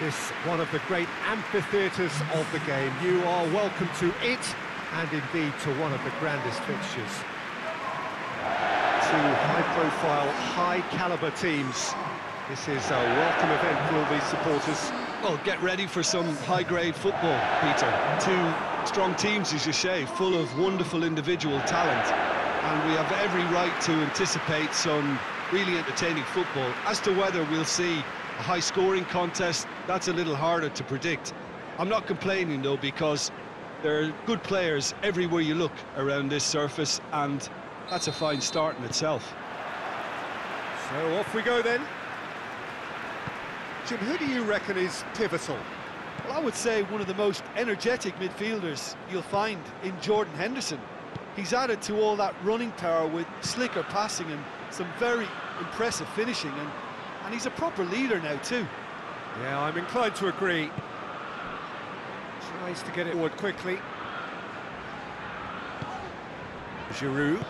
This one of the great amphitheatres of the game. You are welcome to it, and indeed to one of the grandest fixtures. Two high-profile, high-caliber teams. This is a welcome event for all these supporters. Well, get ready for some high-grade football, Peter. Two strong teams, as you say, full of wonderful individual talent. And we have every right to anticipate some really entertaining football. As to whether we'll see a high-scoring contest, that's a little harder to predict. I'm not complaining, though, because there are good players everywhere you look around this surface, and that's a fine start in itself. So off we go then. Jim, who do you reckon is pivotal? Well, I would say one of the most energetic midfielders you'll find in Jordan Henderson. He's added to all that running power with slicker passing and some very impressive finishing, and and he's a proper leader now too. Yeah, I'm inclined to agree. Tries to get it forward quickly. Giroud.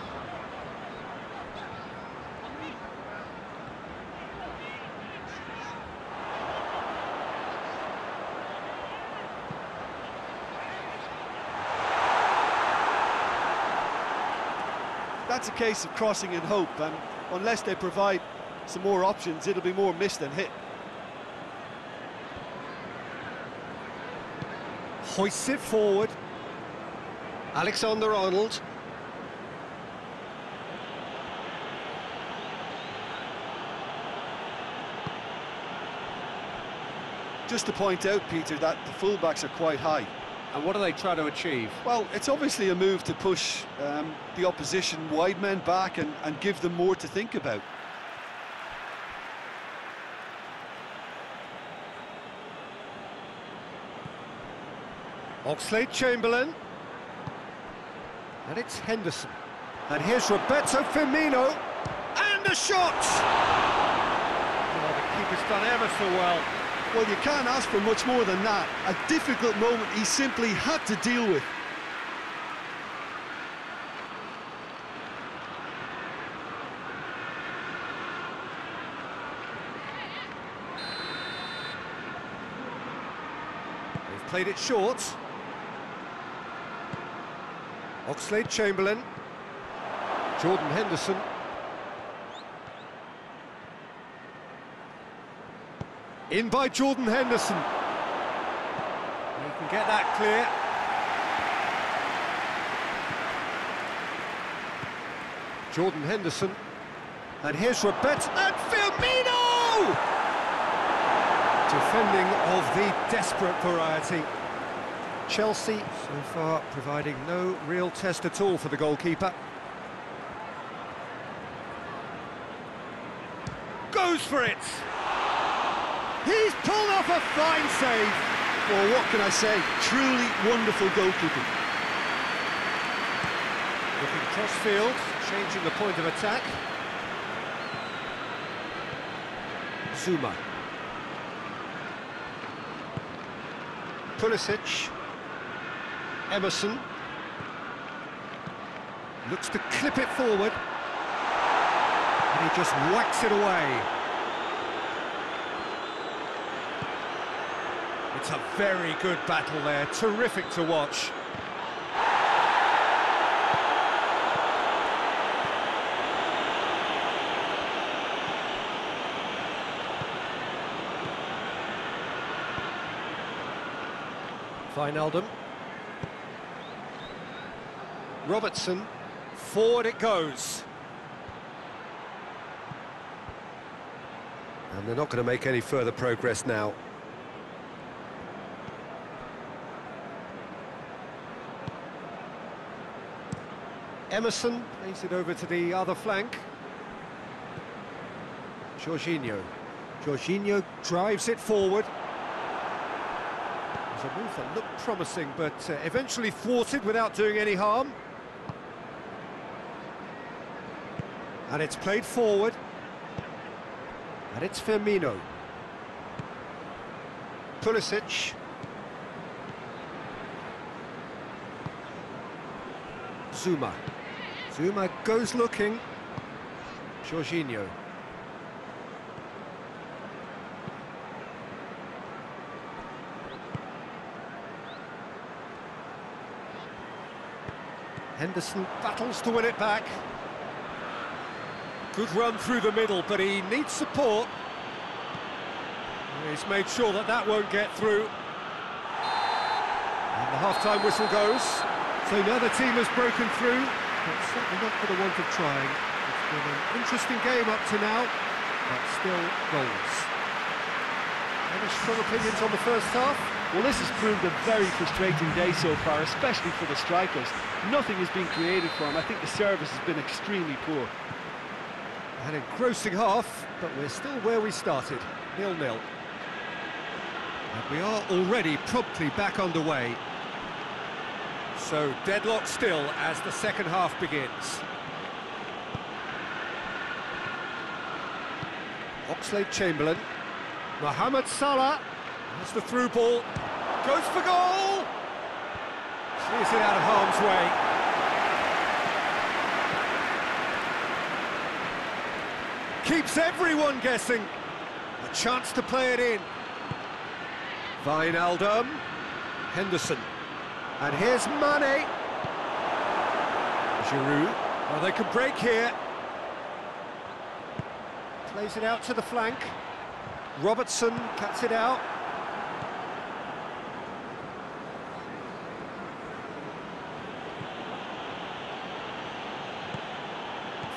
That's a case of crossing in hope, and unless they provide some more options, it'll be more missed than hit. Hoists it forward. Alexander Arnold. Just to point out, Peter, that the fullbacks are quite high. And what are they trying to achieve? Well, it's obviously a move to push um, the opposition wide men back and, and give them more to think about. Oxlade-Chamberlain. And it's Henderson. And here's Roberto Firmino. And a shot! Oh, the keeper's done ever so well. Well, you can't ask for much more than that. A difficult moment he simply had to deal with. They've played it short. Oxlade-Chamberlain. Jordan Henderson. In by Jordan Henderson. He can get that clear. Jordan Henderson. And here's Roberto and Firmino! Defending of the desperate variety. Chelsea so far providing no real test at all for the goalkeeper. Goes for it! He's pulled off a fine save! Well, what can I say? Truly wonderful goalkeeping. Looking cross-field, changing the point of attack. Zouma. Pulisic. Emerson. Looks to clip it forward. And he just whacks it away. It's a very good battle there, terrific to watch. Wijnaldum. Robertson, forward it goes. And they're not going to make any further progress now. Emerson plays it over to the other flank. Jorginho. Jorginho drives it forward. There's a move that looked promising, but uh, eventually thwarted without doing any harm. And it's played forward. And it's Firmino. Pulisic. Zouma. Zouma goes looking. Jorginho. Henderson battles to win it back. Good run through the middle, but he needs support. He's made sure that that won't get through. And the half-time whistle goes. So now the team has broken through, but certainly not for the want of trying. It's been an interesting game up to now, but still goals. Any strong opinions on the first half? Well, this has proved a very frustrating day so far, especially for the strikers. Nothing has been created for them. I think the service has been extremely poor. An engrossing half, but we're still where we started, nil-nil. And we are already promptly back underway. So deadlock still as the second half begins. Oxlade-Chamberlain, Mohamed Salah, has the through ball, goes for goal! Clears it out of harm's way. Keeps everyone guessing. A chance to play it in. Wijnaldum, Henderson, and here's Mane. Giroud, well they can break here. Plays it out to the flank. Robertson cuts it out.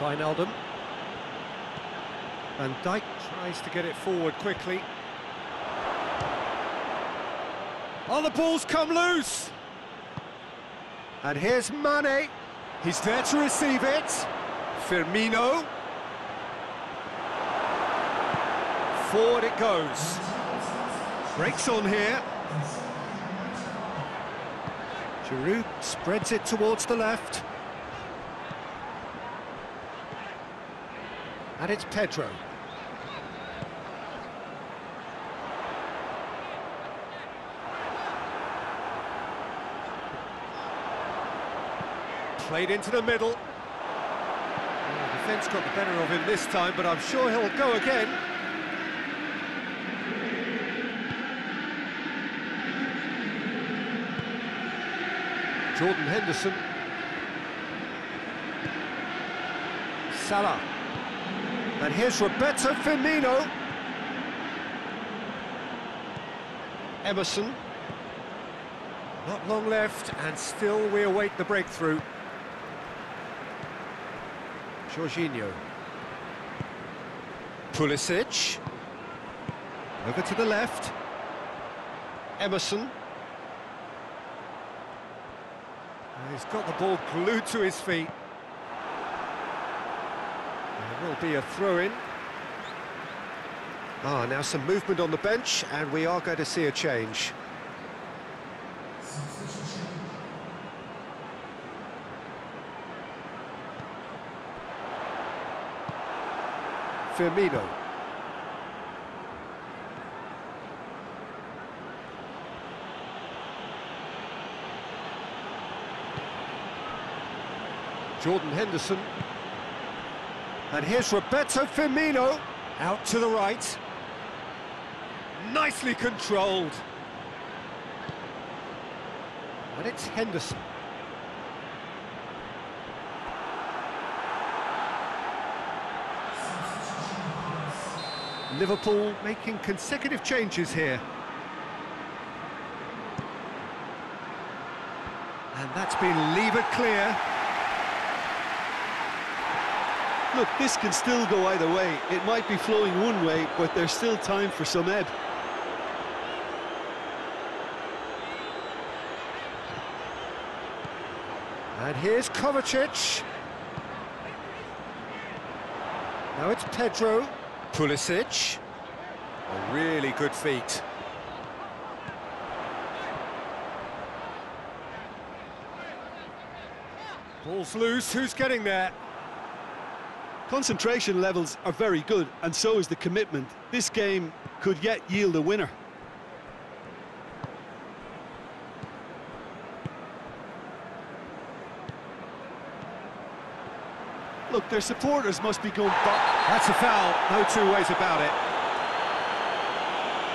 Wijnaldum. Van Dijk tries to get it forward quickly. Oh, the ball's come loose! And here's Mane. He's there to receive it. Firmino. Forward it goes. Breaks on here. Giroud spreads it towards the left. And it's Pedro. Played into the middle. Well, defence got the better of him this time, but I'm sure he'll go again. Jordan Henderson. Salah. And here's Roberto Firmino. Emerson. Not long left, and still we await the breakthrough. Jorginho. Pulisic. Over to the left. Emerson. He's got the ball glued to his feet. There will be a throw-in. Ah, now some movement on the bench, and we are going to see a change. Firmino. Jordan Henderson. And here's Roberto Firmino, out to the right. Nicely controlled. And it's Henderson. Liverpool making consecutive changes here. And that's been levered clear. Look, this can still go either way. It might be flowing one way, but there's still time for some ebb. And here's Kovacic. Now it's Pedro. Pulisic. A really good feat. Ball's loose, who's getting there? Concentration levels are very good, and so is the commitment. This game could yet yield a winner. Look, their supporters must be going... That's a foul, no two ways about it.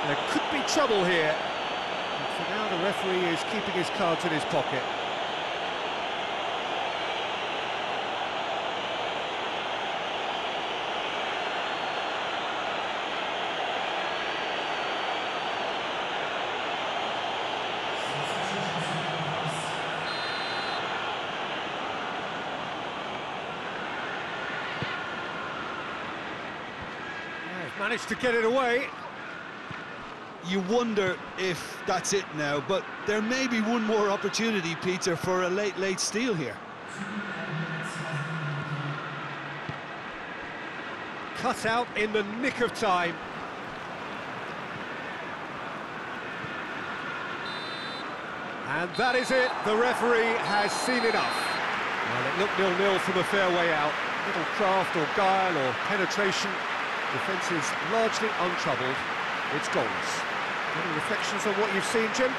There could be trouble here. And for now, the referee is keeping his cards in his pocket. Managed to get it away. You wonder if that's it now, but there may be one more opportunity, Peter, for a late, late steal here. Cut out in the nick of time. And that is it, the referee has seen enough. Well, it looked nil-nil from a fair way out. Little craft or guile or penetration Defence is largely untroubled. It's goals. Any reflections on what you've seen, Jim?